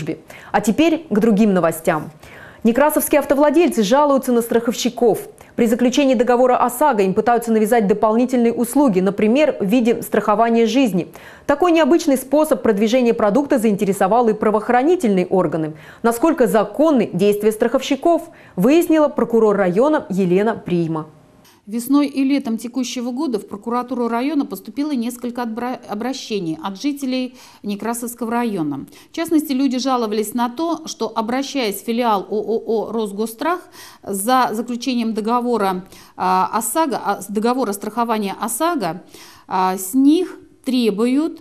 службе. А теперь к другим новостям. Некрасовские автовладельцы жалуются на страховщиков. При заключении договора ОСАГО им пытаются навязать дополнительные услуги, например, в виде страхования жизни. Такой необычный способ продвижения продукта заинтересовал и правоохранительные органы. Насколько законны действия страховщиков, выяснила прокурор района Елена Приима. Весной и летом текущего года в прокуратуру района поступило несколько обращений от жителей Некрасовского района. В частности, люди жаловались на то, что обращаясь в филиал ООО «Росгострах» за заключением договора а, ОСАГО, а, договора страхования ОСАГО, а, с них требуют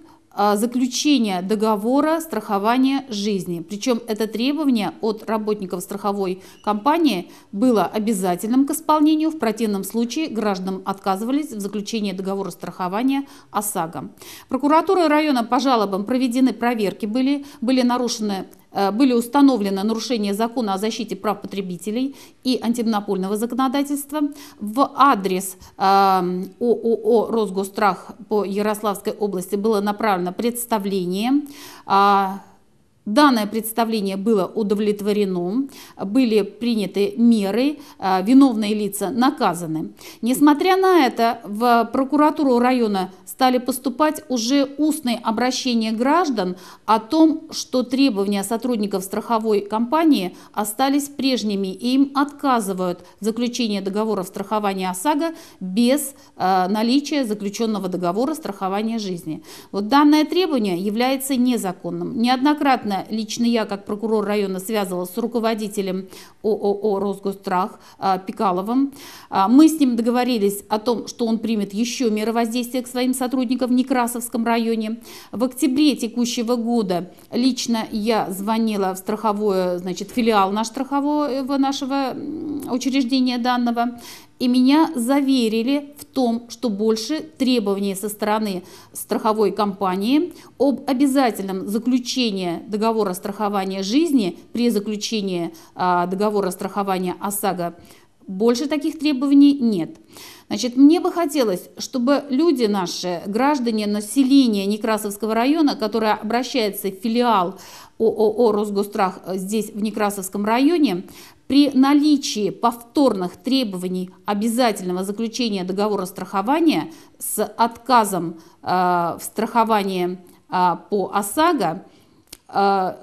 заключения договора страхования жизни. Причем это требование от работников страховой компании было обязательным к исполнению. В противном случае гражданам отказывались в заключении договора страхования ОСАГО. Прокуратура района по жалобам проведены проверки, были, были нарушены были установлены нарушения закона о защите прав потребителей и антимонопольного законодательства. В адрес э, ООО «Росгострах» по Ярославской области было направлено представление а, Данное представление было удовлетворено, были приняты меры, виновные лица наказаны. Несмотря на это, в прокуратуру района стали поступать уже устные обращения граждан о том, что требования сотрудников страховой компании остались прежними и им отказывают в заключении договора страхования ОСАГО без э, наличия заключенного договора страхования жизни. Вот данное требование является незаконным. Неоднократно лично я, как прокурор района, связывалась с руководителем ООО «Росгострах» а, Пикаловым. А, мы с ним договорились о том, что он примет еще меры воздействия к своим сотрудникам в Некрасовском районе. В октябре текущего года лично я звонила в страховое, значит, филиал наш страхового нашего учреждения данного, и меня заверили в том, что больше требований со стороны страховой компании об обязательном заключении договора страхования жизни при заключении а, договора страхования ОСАГО больше таких требований нет. Значит, мне бы хотелось, чтобы люди наши, граждане, население Некрасовского района, которое обращается в филиал ООО «Росгострах» здесь, в Некрасовском районе, при наличии повторных требований обязательного заключения договора страхования с отказом э, в страховании э, по ОСАГО,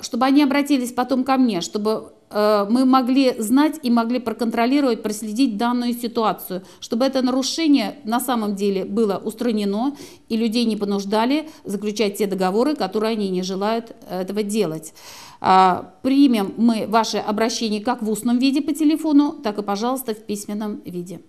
чтобы они обратились потом ко мне, чтобы э, мы могли знать и могли проконтролировать, проследить данную ситуацию, чтобы это нарушение на самом деле было устранено и людей не понуждали заключать те договоры, которые они не желают этого делать. Примем мы ваше обращение как в устном виде по телефону, так и, пожалуйста, в письменном виде.